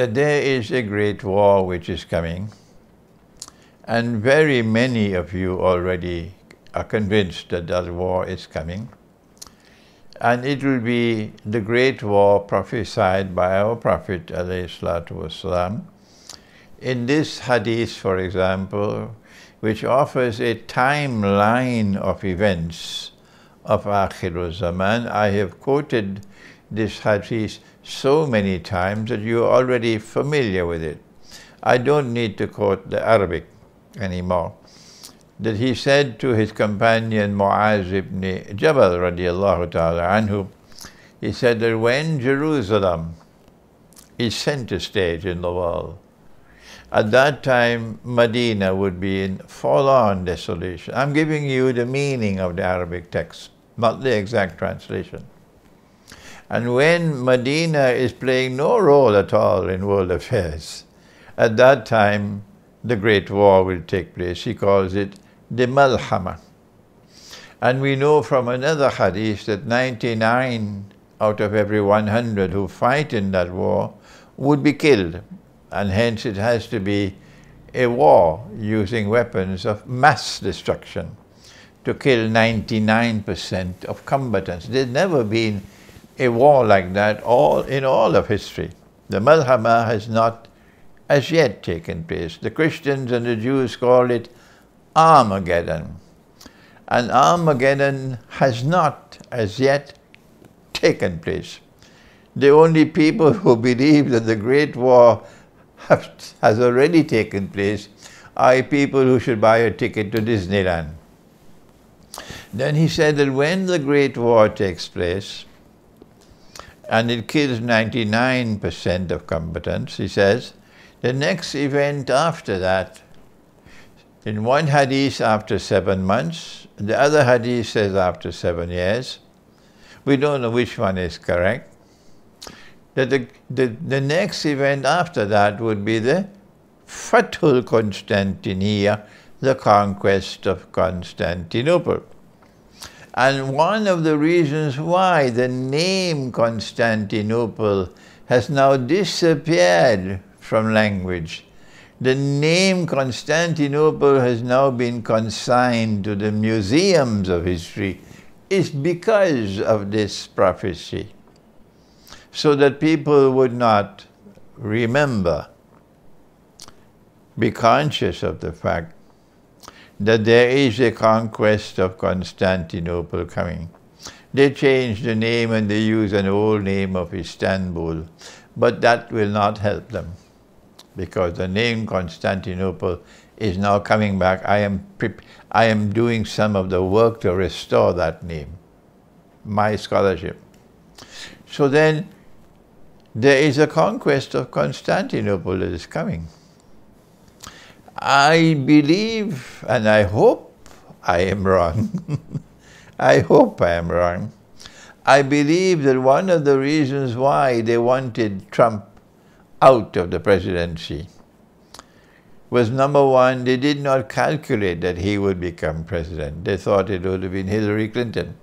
that there is a great war which is coming, and very many of you already are convinced that that war is coming. And it will be the great war prophesied by our Prophet والسلام. In this hadith, for example, which offers a timeline of events of Akhir Zaman, I have quoted this hadith so many times that you're already familiar with it. I don't need to quote the Arabic anymore. That he said to his companion Mu'az ibn Jabal radiallahu ta'ala anhu, he said that when Jerusalem is center stage in the world, at that time Medina would be in full-on desolation. I'm giving you the meaning of the Arabic text, not the exact translation. And when Medina is playing no role at all in world affairs, at that time the Great War will take place. He calls it the Malhama. And we know from another hadith that 99 out of every 100 who fight in that war would be killed. And hence it has to be a war using weapons of mass destruction to kill 99% of combatants. There's never been a war like that all in all of history. The Malhama has not as yet taken place. The Christians and the Jews call it Armageddon. And Armageddon has not as yet taken place. The only people who believe that the Great War have, has already taken place are people who should buy a ticket to Disneyland. Then he said that when the Great War takes place, and it kills 99% of combatants, he says. The next event after that, in one hadith after seven months, the other hadith says after seven years. We don't know which one is correct. That the, the, the next event after that would be the Fathul Constantinia, the conquest of Constantinople. And one of the reasons why the name Constantinople has now disappeared from language. The name Constantinople has now been consigned to the museums of history is because of this prophecy. So that people would not remember, be conscious of the fact that there is a conquest of Constantinople coming. They change the name and they use an old name of Istanbul, but that will not help them because the name Constantinople is now coming back. I am, I am doing some of the work to restore that name, my scholarship. So then there is a conquest of Constantinople that is coming. I believe and I hope I am wrong. I hope I am wrong. I believe that one of the reasons why they wanted Trump out of the presidency was number one, they did not calculate that he would become president. They thought it would have been Hillary Clinton.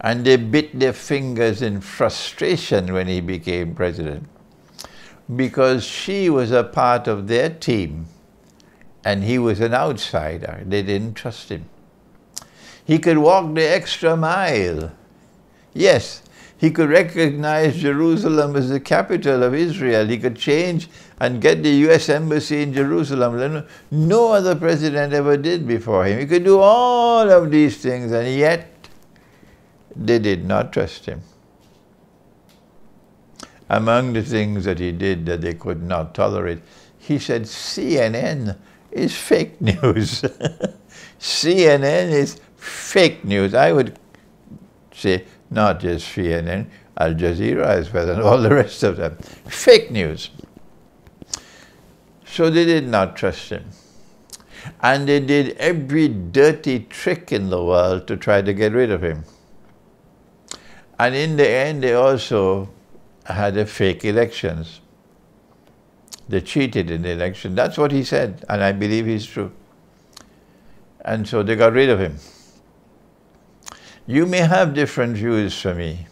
And they bit their fingers in frustration when he became president because she was a part of their team and he was an outsider. They didn't trust him. He could walk the extra mile. Yes, he could recognize Jerusalem as the capital of Israel. He could change and get the U.S. Embassy in Jerusalem. No other president ever did before him. He could do all of these things, and yet they did not trust him. Among the things that he did that they could not tolerate, he said CNN is fake news. CNN is fake news. I would say not just CNN, Al Jazeera as well, and all the rest of them. Fake news. So they did not trust him. And they did every dirty trick in the world to try to get rid of him. And in the end, they also had a fake elections. They cheated in the election. That's what he said, and I believe he's true. And so they got rid of him. You may have different views from me.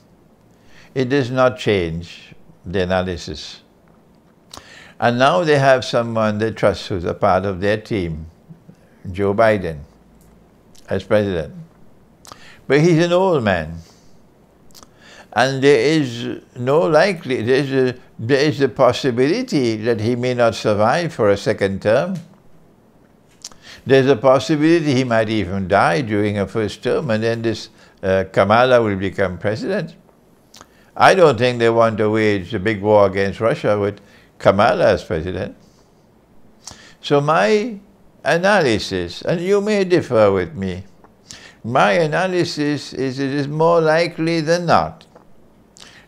It does not change the analysis. And now they have someone they trust who's a part of their team, Joe Biden, as president. But he's an old man. And there is no likely, there is, a, there is a possibility that he may not survive for a second term. There's a possibility he might even die during a first term and then this uh, Kamala will become president. I don't think they want to wage a big war against Russia with Kamala as president. So my analysis, and you may differ with me, my analysis is it is more likely than not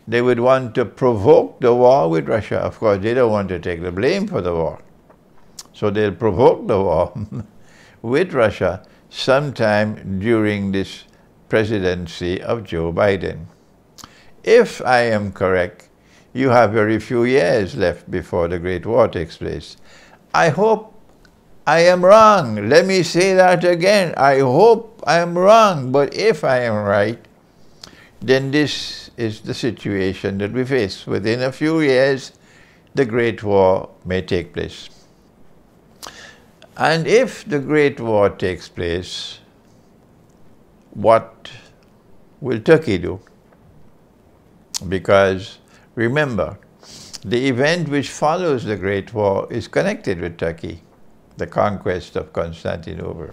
they would want to provoke the war with Russia. Of course, they don't want to take the blame for the war. So they'll provoke the war with Russia sometime during this presidency of Joe Biden. If I am correct, you have very few years left before the Great War takes place. I hope I am wrong. Let me say that again. I hope I am wrong, but if I am right, then this is the situation that we face. Within a few years, the Great War may take place. And if the Great War takes place, what will Turkey do? Because remember, the event which follows the Great War is connected with Turkey, the conquest of Constantinople.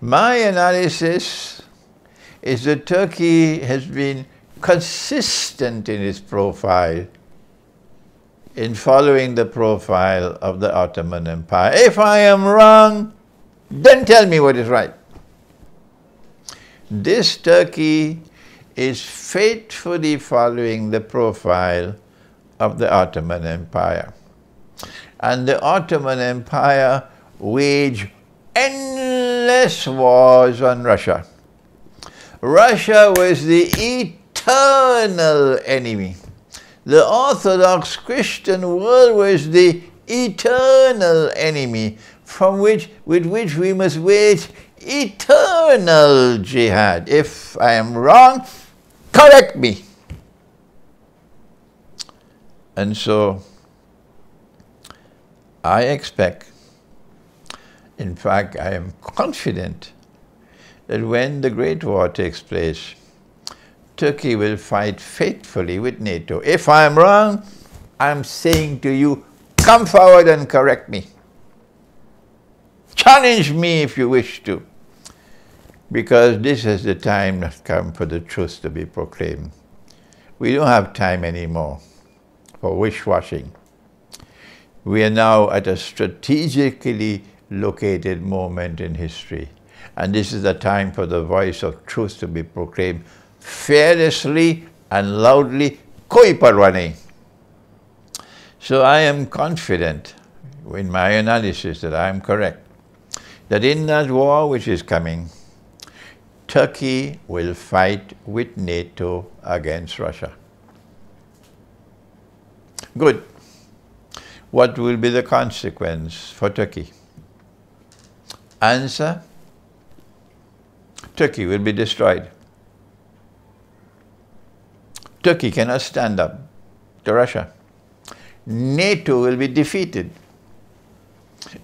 My analysis is that Turkey has been consistent in its profile in following the profile of the Ottoman Empire. If I am wrong, then tell me what is right. This Turkey is faithfully following the profile of the Ottoman Empire. And the Ottoman Empire waged endless wars on Russia. Russia was the eternal enemy. The Orthodox Christian world was the eternal enemy from which, with which we must wage eternal jihad. If I am wrong, correct me. And so I expect, in fact, I am confident that when the Great War takes place, Turkey will fight faithfully with NATO. If I am wrong, I'm saying to you, come forward and correct me. Challenge me if you wish to because this is the time that come for the truth to be proclaimed. We don't have time anymore for wish-washing. We are now at a strategically located moment in history. And this is the time for the voice of truth to be proclaimed fearlessly and loudly, koi parwane. So I am confident in my analysis that I am correct, that in that war which is coming, Turkey will fight with NATO against Russia. Good. What will be the consequence for Turkey? Answer, Turkey will be destroyed. Turkey cannot stand up to Russia. NATO will be defeated.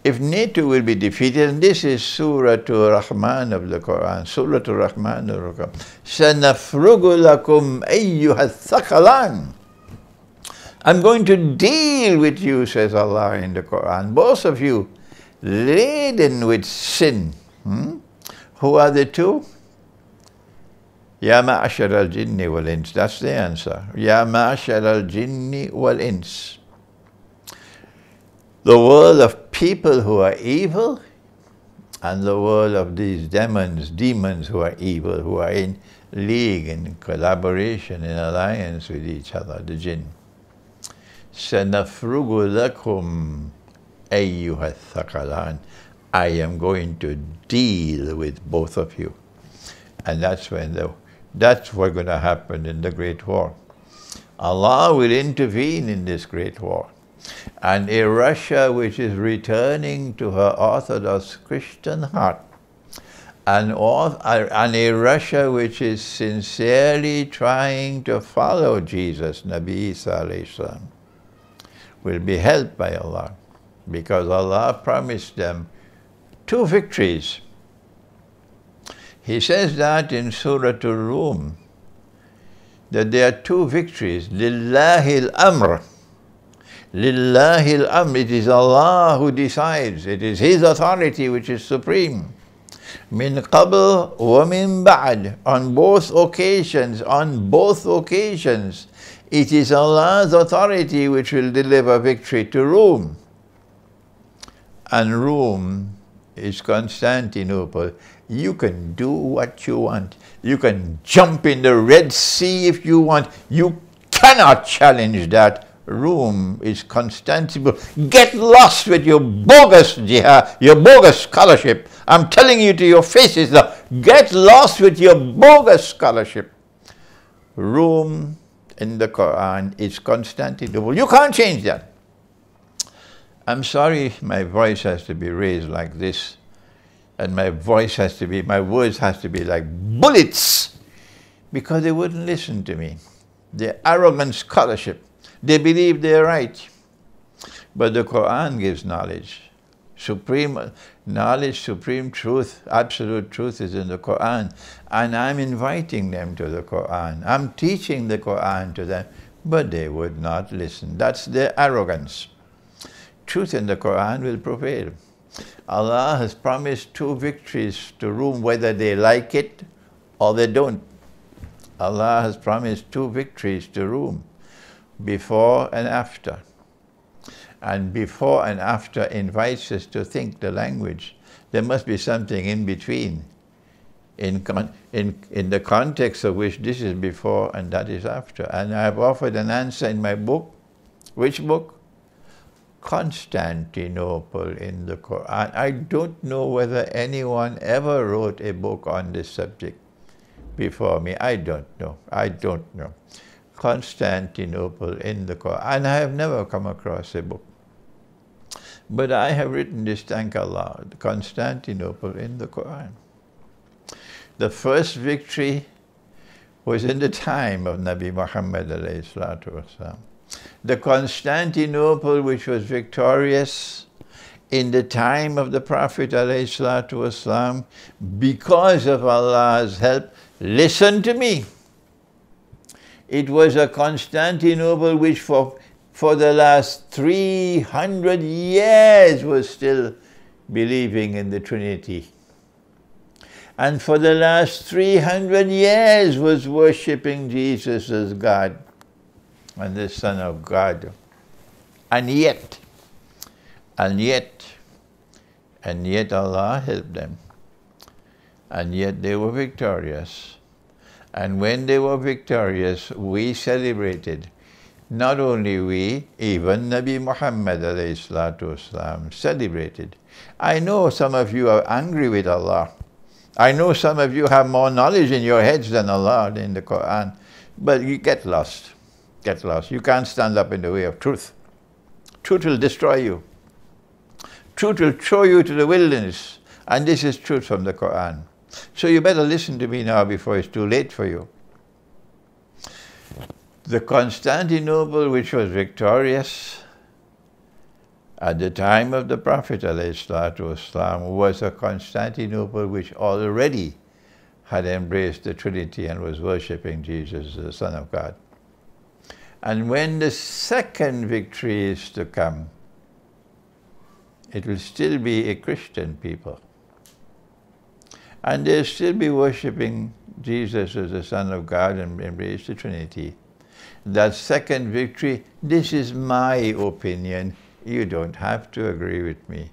If NATO will be defeated, and this is Surah to Rahman of the Quran, Surah to Rahman of the Quran, Sanafrugulakum ayyuhathakalan. I'm going to deal with you, says Allah in the Quran, both of you, laden with sin. Hmm? Who are the two? Ya ma'ashar al-jinni wal-ins. That's the answer. Ya ma'ashar al-jinni wal-ins the world of people who are evil and the world of these demons, demons who are evil, who are in league and collaboration and alliance with each other, the jinn. سَنَفْرُغُ لَكُمْ أَيُّهَا الثَّقَلَانِ I am going to deal with both of you. And that's when the, that's what's going to happen in the Great War. Allah will intervene in this Great War and a Russia which is returning to her Orthodox Christian heart, and, and a Russia which is sincerely trying to follow Jesus, Nabi Isa will be helped by Allah because Allah promised them two victories. He says that in Surah Al-Rum, that there are two victories. Lillahi al-amr. Lillahi al-amr. It is Allah who decides. It is His authority which is supreme. Min qabl wa min ba'd. On both occasions, on both occasions, it is Allah's authority which will deliver victory to Rome. And Rome is Constantinople. You can do what you want. You can jump in the Red Sea if you want. You cannot challenge that. Rome is Constantinople. Get lost with your bogus jihad, your bogus scholarship. I'm telling you to your faces now, get lost with your bogus scholarship. Rome in the Quran is Constantinople. You can't change that. I'm sorry my voice has to be raised like this and my voice has to be, my words has to be like bullets because they wouldn't listen to me. Their arrogant scholarship, they believe they're right. But the Quran gives knowledge. Supreme knowledge, supreme truth, absolute truth is in the Quran. And I'm inviting them to the Quran. I'm teaching the Quran to them, but they would not listen. That's their arrogance. Truth in the Quran will prevail. Allah has promised two victories to Rome, whether they like it or they don't. Allah has promised two victories to Rome, before and after. And before and after invites us to think the language. There must be something in between, in, in, in the context of which this is before and that is after. And I have offered an answer in my book. Which book? Constantinople in the Quran. I don't know whether anyone ever wrote a book on this subject before me. I don't know. I don't know. Constantinople in the Quran. And I have never come across a book. But I have written this, thank Allah, Constantinople in the Quran. The first victory was in the time of Nabi Muhammad alayhi salatu wasalam the Constantinople which was victorious in the time of the Prophet والسلام, because of Allah's help, listen to me. It was a Constantinople which for, for the last 300 years was still believing in the Trinity. And for the last 300 years was worshipping Jesus as God and the Son of God. And yet, and yet, and yet Allah helped them. And yet they were victorious. And when they were victorious, we celebrated. Not only we, even Nabi Muhammad والسلام, celebrated. I know some of you are angry with Allah. I know some of you have more knowledge in your heads than Allah in the Quran, but you get lost get lost. You can't stand up in the way of truth. Truth will destroy you. Truth will throw you to the wilderness. And this is truth from the Quran. So you better listen to me now before it's too late for you. The Constantinople, which was victorious at the time of the Prophet والسلام, was a Constantinople which already had embraced the Trinity and was worshipping Jesus, the Son of God. And when the second victory is to come, it will still be a Christian people. And they'll still be worshipping Jesus as the Son of God and embrace the Trinity. That second victory, this is my opinion. You don't have to agree with me.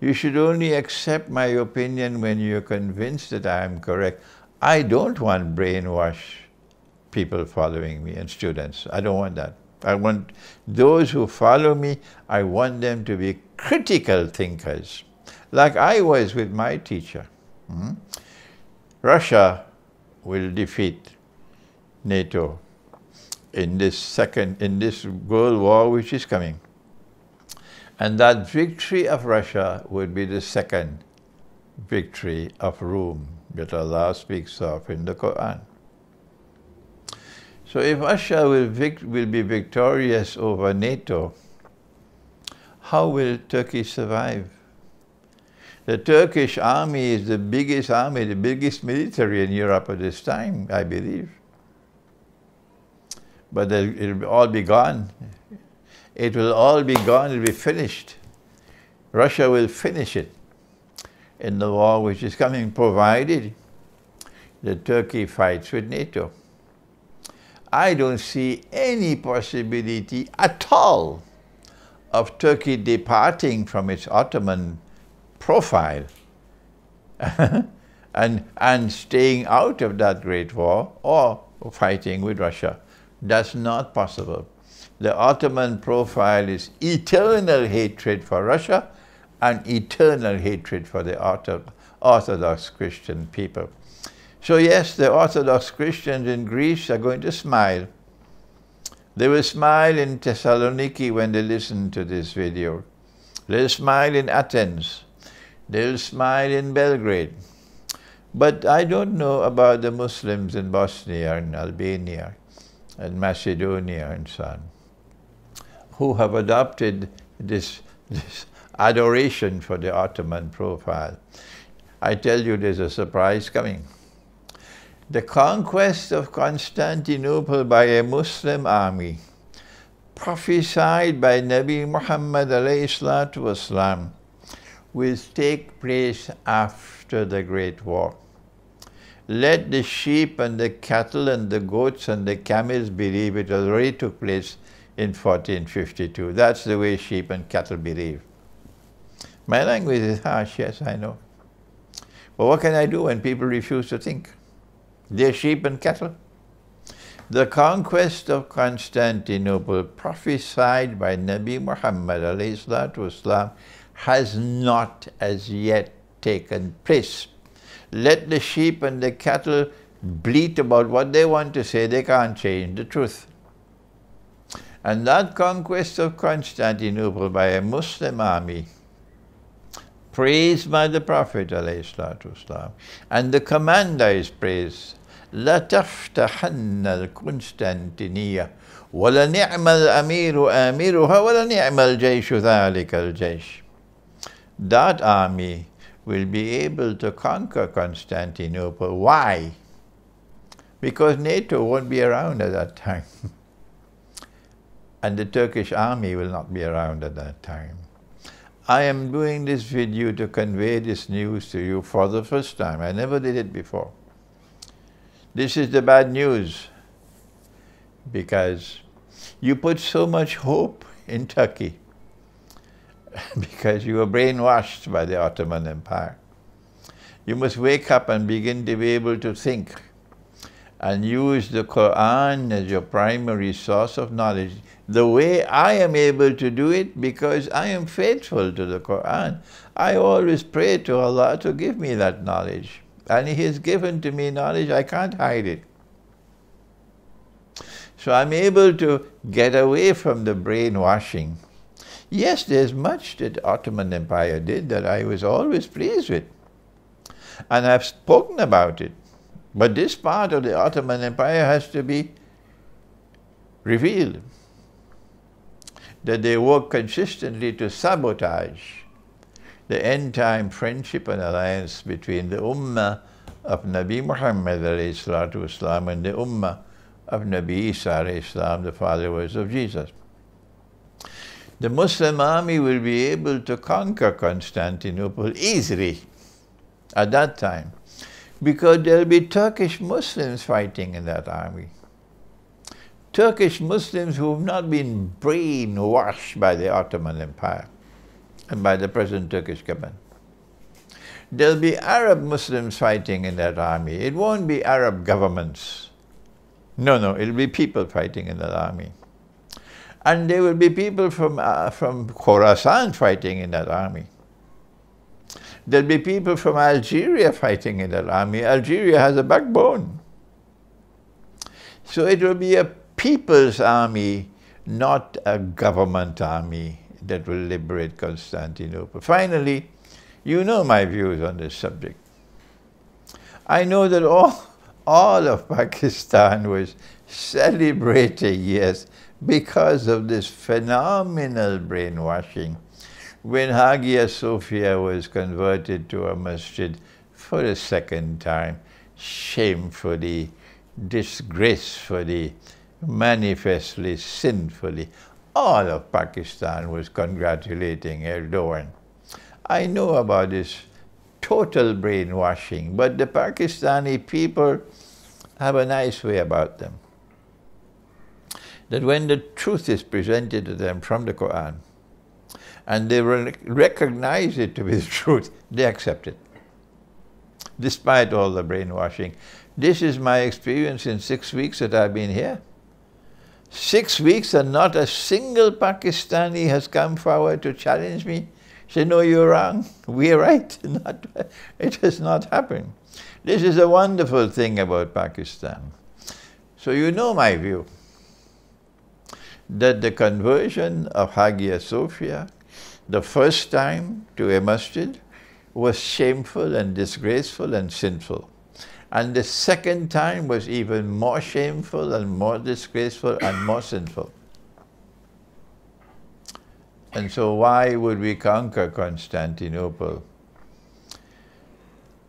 You should only accept my opinion when you're convinced that I am correct. I don't want brainwash people following me and students. I don't want that. I want those who follow me, I want them to be critical thinkers, like I was with my teacher. Hmm? Russia will defeat NATO in this second, in this world war which is coming. And that victory of Russia would be the second victory of Rome that Allah speaks of in the Quran. So if Russia will, will be victorious over NATO, how will Turkey survive? The Turkish army is the biggest army, the biggest military in Europe at this time, I believe. But it'll all be gone. It will all be gone, it'll be finished. Russia will finish it in the war which is coming, provided that Turkey fights with NATO. I don't see any possibility at all of Turkey departing from its Ottoman profile and, and staying out of that great war or fighting with Russia. That's not possible. The Ottoman profile is eternal hatred for Russia and eternal hatred for the Orthodox Christian people. So yes, the Orthodox Christians in Greece are going to smile. They will smile in Thessaloniki when they listen to this video. They'll smile in Athens. They'll smile in Belgrade. But I don't know about the Muslims in Bosnia and Albania and Macedonia and so on, who have adopted this, this adoration for the Ottoman profile. I tell you, there's a surprise coming the conquest of Constantinople by a Muslim army, prophesied by Nabi Muhammad والسلام, will take place after the Great War. Let the sheep and the cattle and the goats and the camels believe it already took place in 1452. That's the way sheep and cattle believe. My language is harsh, yes, I know. But what can I do when people refuse to think? their sheep and cattle. The conquest of Constantinople prophesied by Nabi Muhammad والسلام, has not as yet taken place. Let the sheep and the cattle bleat about what they want to say, they can't change the truth. And that conquest of Constantinople by a Muslim army praised by the Prophet والسلام, and the commander is praised لتفتحن القسطنطينية ولنعم الأمير آمرها ولنعم الجيش ذلك الجيش That army will be able to conquer Constantinople. Why? Because NATO won't be around at that time. and the Turkish army will not be around at that time. I am doing this video to convey this news to you for the first time. I never did it before. This is the bad news because you put so much hope in Turkey because you were brainwashed by the Ottoman Empire. You must wake up and begin to be able to think and use the Quran as your primary source of knowledge. The way I am able to do it because I am faithful to the Quran. I always pray to Allah to give me that knowledge and He has given to me knowledge, I can't hide it. So I'm able to get away from the brainwashing. Yes, there's much that the Ottoman Empire did that I was always pleased with. And I've spoken about it. But this part of the Ottoman Empire has to be revealed. That they work consistently to sabotage the end time friendship and alliance between the Ummah of Nabi Muhammad والسلام, and the Ummah of Nabi Isa السلام, the followers of Jesus. The Muslim army will be able to conquer Constantinople easily at that time because there'll be Turkish Muslims fighting in that army. Turkish Muslims who have not been brainwashed by the Ottoman Empire and by the present Turkish government. There'll be Arab Muslims fighting in that army. It won't be Arab governments. No, no, it'll be people fighting in that army. And there will be people from, uh, from Khorasan fighting in that army. There'll be people from Algeria fighting in that army. Algeria has a backbone. So it will be a people's army, not a government army that will liberate Constantinople. Finally, you know my views on this subject. I know that all, all of Pakistan was celebrating, yes, because of this phenomenal brainwashing when Hagia Sophia was converted to a masjid for the second time, shamefully, disgracefully, manifestly, sinfully, all of Pakistan was congratulating Erdogan. I know about this total brainwashing, but the Pakistani people have a nice way about them. That when the truth is presented to them from the Quran, and they recognize it to be the truth, they accept it, despite all the brainwashing. This is my experience in six weeks that I've been here. Six weeks and not a single Pakistani has come forward to challenge me. Say, no, you're wrong. We're right. Not, it has not happened. This is a wonderful thing about Pakistan. So you know my view that the conversion of Hagia Sophia, the first time to a masjid, was shameful and disgraceful and sinful. And the second time was even more shameful and more disgraceful and more sinful. And so why would we conquer Constantinople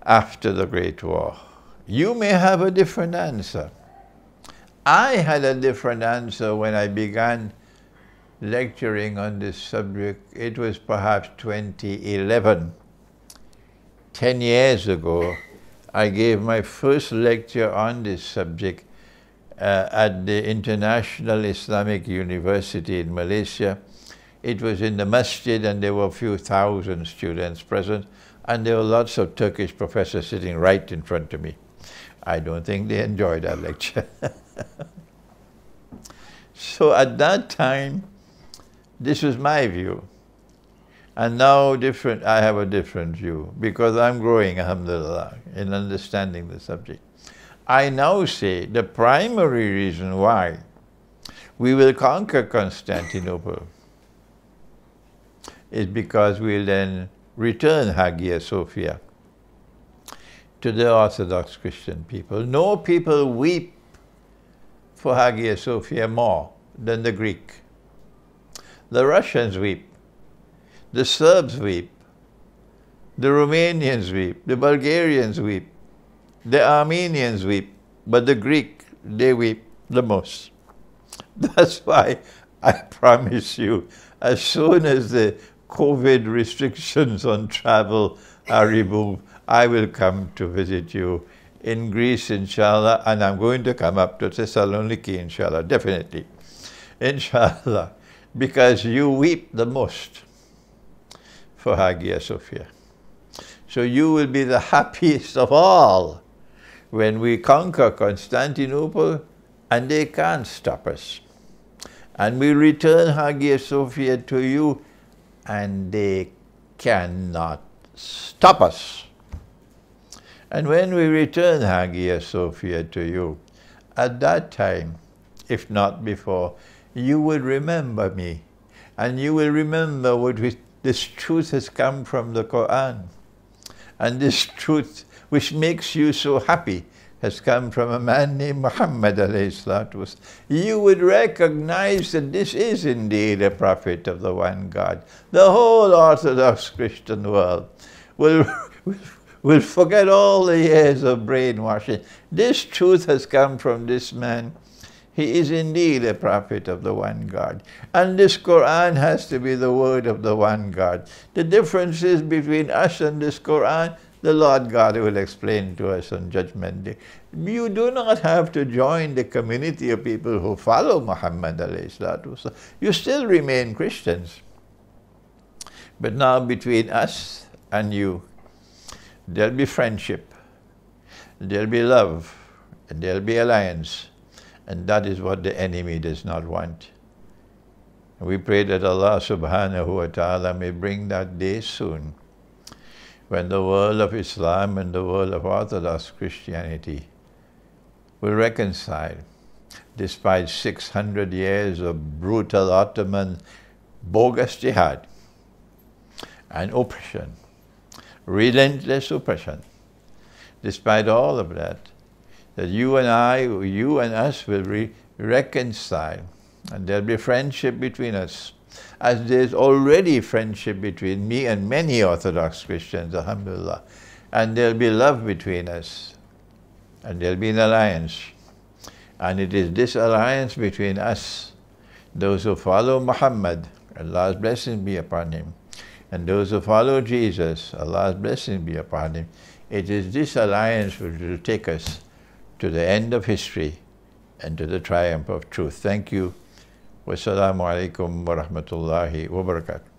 after the Great War? You may have a different answer. I had a different answer when I began lecturing on this subject. It was perhaps 2011. Ten years ago, I gave my first lecture on this subject uh, at the International Islamic University in Malaysia. It was in the masjid and there were a few thousand students present and there were lots of Turkish professors sitting right in front of me. I don't think they enjoyed that lecture. so at that time, this was my view. And now different, I have a different view because I'm growing, alhamdulillah, in understanding the subject. I now say the primary reason why we will conquer Constantinople is because we'll then return Hagia Sophia to the Orthodox Christian people. No people weep for Hagia Sophia more than the Greek. The Russians weep the Serbs weep. The Romanians weep. The Bulgarians weep. The Armenians weep. But the Greek, they weep the most. That's why I promise you, as soon as the COVID restrictions on travel are removed, I will come to visit you in Greece, inshallah, and I'm going to come up to Thessaloniki, inshallah, definitely, inshallah, because you weep the most for Hagia Sophia. So you will be the happiest of all when we conquer Constantinople and they can't stop us. And we return Hagia Sophia to you and they cannot stop us. And when we return Hagia Sophia to you, at that time, if not before, you will remember me and you will remember what we this truth has come from the Quran. And this truth, which makes you so happy, has come from a man named Muhammad You would recognize that this is indeed a prophet of the one God. The whole Orthodox Christian world will, will, forget all the years of brainwashing. This truth has come from this man he is indeed a prophet of the one God. And this Quran has to be the word of the one God. The difference is between us and this Quran, the Lord God will explain to us on Judgment Day. You do not have to join the community of people who follow Muhammad You still remain Christians. But now between us and you, there'll be friendship, there'll be love, and there'll be alliance and that is what the enemy does not want. We pray that Allah subhanahu wa ta'ala may bring that day soon when the world of Islam and the world of Orthodox Christianity will reconcile despite 600 years of brutal Ottoman bogus jihad and oppression, relentless oppression. Despite all of that, that you and I, you and us will re reconcile and there'll be friendship between us as there's already friendship between me and many Orthodox Christians, alhamdulillah. And there'll be love between us. And there'll be an alliance. And it is this alliance between us, those who follow Muhammad, Allah's blessing be upon him, and those who follow Jesus, Allah's blessing be upon him. It is this alliance which will take us to the end of history and to the triumph of truth. Thank you. Wassalamu alaikum wa rahmatullahi wa barakatuh.